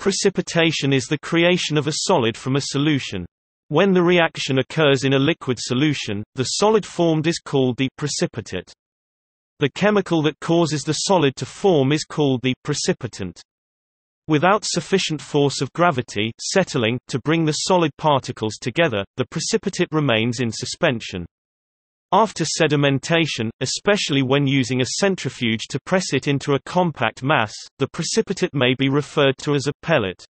Precipitation is the creation of a solid from a solution. When the reaction occurs in a liquid solution, the solid formed is called the precipitate. The chemical that causes the solid to form is called the precipitant. Without sufficient force of gravity settling to bring the solid particles together, the precipitate remains in suspension. After sedimentation, especially when using a centrifuge to press it into a compact mass, the precipitate may be referred to as a pellet.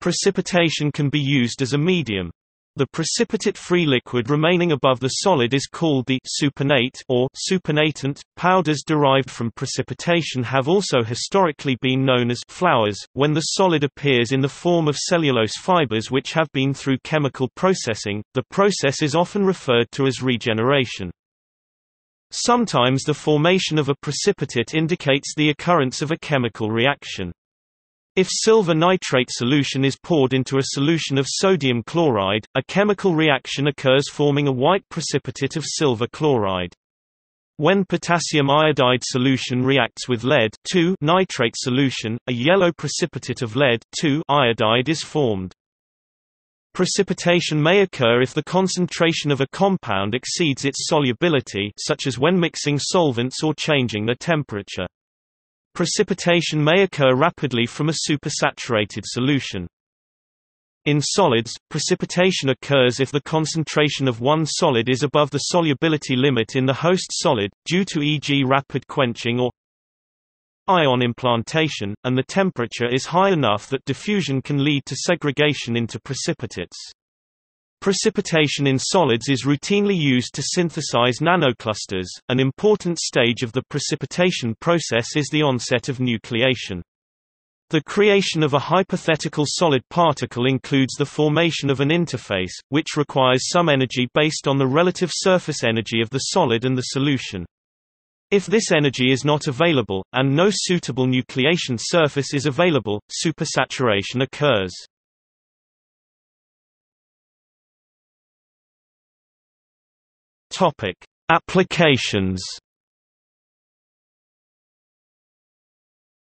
Precipitation can be used as a medium. The precipitate-free liquid remaining above the solid is called the supernatant or supernatant. Powders derived from precipitation have also historically been known as flowers, when the solid appears in the form of cellulose fibers which have been through chemical processing. The process is often referred to as regeneration. Sometimes the formation of a precipitate indicates the occurrence of a chemical reaction. If silver nitrate solution is poured into a solution of sodium chloride, a chemical reaction occurs forming a white precipitate of silver chloride. When potassium iodide solution reacts with lead nitrate solution, a yellow precipitate of lead iodide is formed. Precipitation may occur if the concentration of a compound exceeds its solubility such as when mixing solvents or changing the temperature. Precipitation may occur rapidly from a supersaturated solution. In solids, precipitation occurs if the concentration of one solid is above the solubility limit in the host solid, due to e.g. rapid quenching or ion implantation, and the temperature is high enough that diffusion can lead to segregation into precipitates. Precipitation in solids is routinely used to synthesize nanoclusters. An important stage of the precipitation process is the onset of nucleation. The creation of a hypothetical solid particle includes the formation of an interface, which requires some energy based on the relative surface energy of the solid and the solution. If this energy is not available, and no suitable nucleation surface is available, supersaturation occurs. Topic: Applications.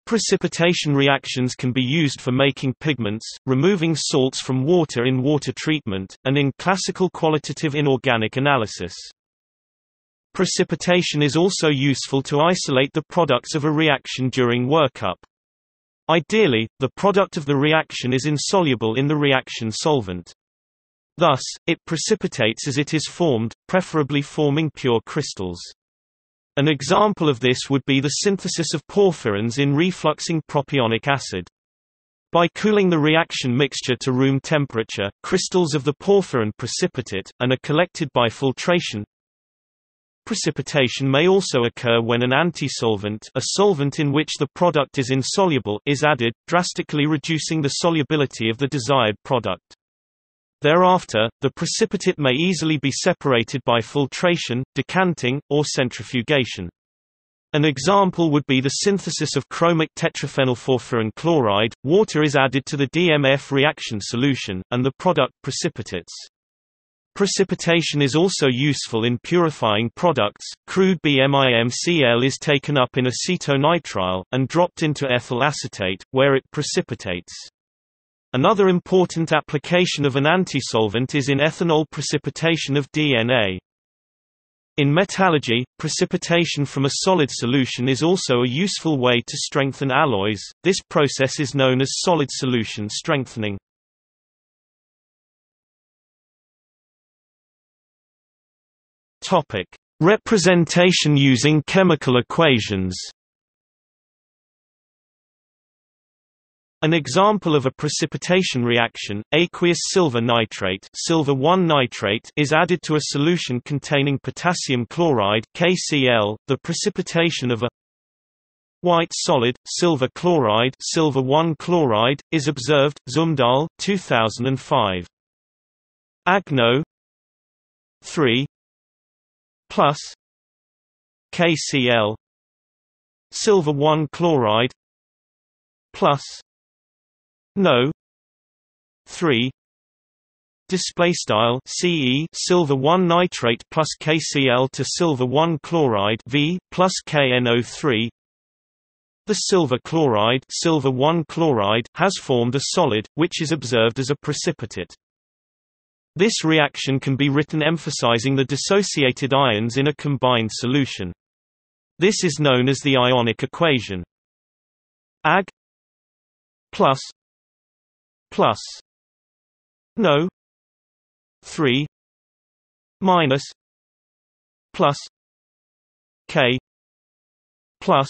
Precipitation reactions can be used for making pigments, removing salts from water in water treatment, and in classical qualitative inorganic analysis. Precipitation is also useful to isolate the products of a reaction during workup. Ideally, the product of the reaction is insoluble in the reaction solvent. Thus, it precipitates as it is formed, preferably forming pure crystals. An example of this would be the synthesis of porphyrins in refluxing propionic acid. By cooling the reaction mixture to room temperature, crystals of the porphyrin precipitate, and are collected by filtration. Precipitation may also occur when an antisolvent a solvent in which the product is insoluble is added, drastically reducing the solubility of the desired product. Thereafter, the precipitate may easily be separated by filtration, decanting, or centrifugation. An example would be the synthesis of chromic tetraphenylporphyrin chloride. Water is added to the DMF reaction solution, and the product precipitates. Precipitation is also useful in purifying products. Crude BMIMCl is taken up in acetonitrile, and dropped into ethyl acetate, where it precipitates. Another important application of an antisolvent is in ethanol precipitation of DNA. In metallurgy, precipitation from a solid solution is also a useful way to strengthen alloys, this process is known as solid solution strengthening. Topic: Representation using chemical equations An example of a precipitation reaction, aqueous silver nitrate, silver 1 nitrate is added to a solution containing potassium chloride KCl. The precipitation of a white solid, silver chloride, silver 1 chloride is observed. Zumdahl, 2005. Agno 3 plus KCl silver 1 chloride plus no 3 display style Ce silver 1 nitrate plus KCl to silver 1 chloride V plus KNO3 The silver chloride, silver 1 chloride has formed a solid, which is observed as a precipitate. This reaction can be written emphasizing the dissociated ions in a combined solution. This is known as the ionic equation. Ag plus plus no 3 minus plus K plus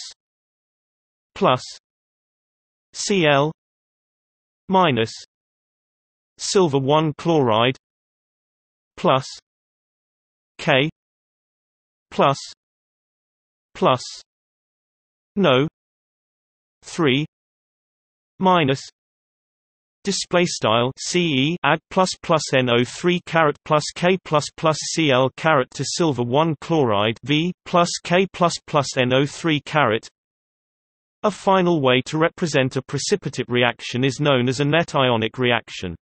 plus Cl minus silver 1 chloride plus K plus plus no 3 minus display style ce ag plus plus no3 caret plus k plus plus cl caret to silver 1 chloride v plus k plus plus no3 caret a final way to represent a precipitate reaction is known as a net ionic reaction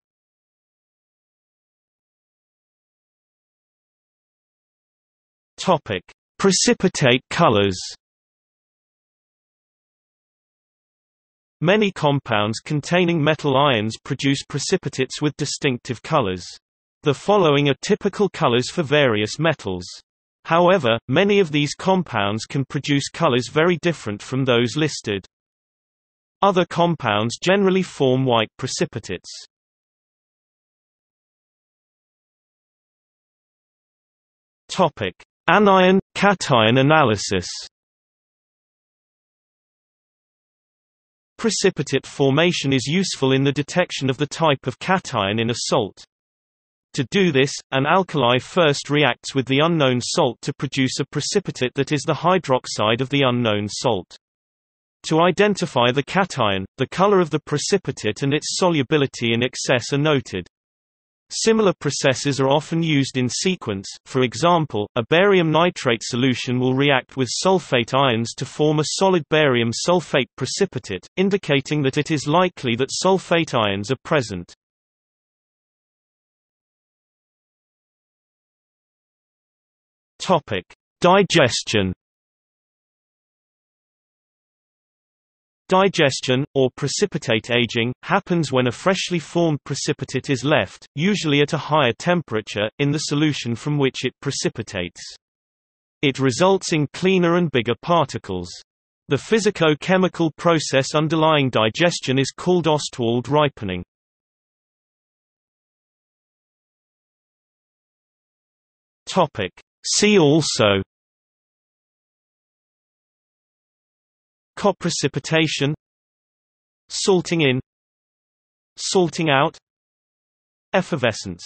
Topic: Precipitate colors. Many compounds containing metal ions produce precipitates with distinctive colors. The following are typical colors for various metals. However, many of these compounds can produce colors very different from those listed. Other compounds generally form white precipitates. Topic: Anion, cation analysis Precipitate formation is useful in the detection of the type of cation in a salt. To do this, an alkali first reacts with the unknown salt to produce a precipitate that is the hydroxide of the unknown salt. To identify the cation, the color of the precipitate and its solubility in excess are noted. Similar processes are often used in sequence, for example, a barium nitrate solution will react with sulfate ions to form a solid barium sulfate precipitate, indicating that it is likely that sulfate ions are present. Digestion Digestion, or precipitate aging, happens when a freshly formed precipitate is left, usually at a higher temperature, in the solution from which it precipitates. It results in cleaner and bigger particles. The physico-chemical process underlying digestion is called Ostwald ripening. See also Coprecipitation Salting in Salting out Effervescence